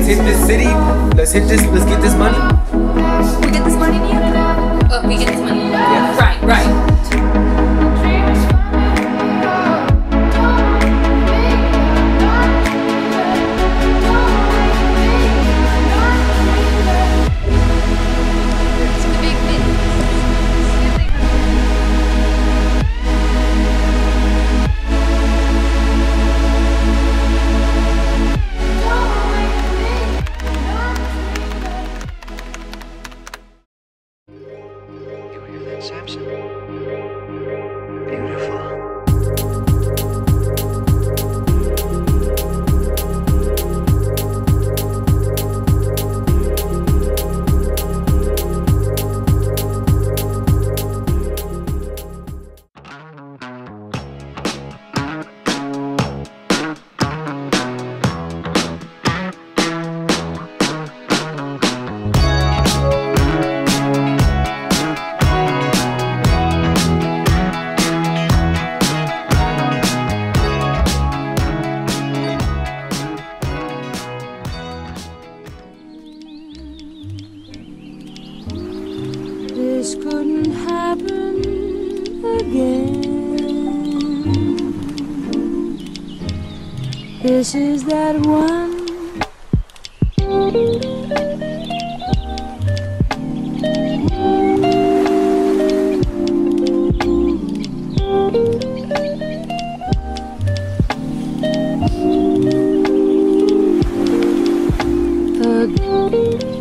hit this city. Let's hit this. Let's get this money. We get this money? Samson? Beautiful. couldn't happen again. This is that one. The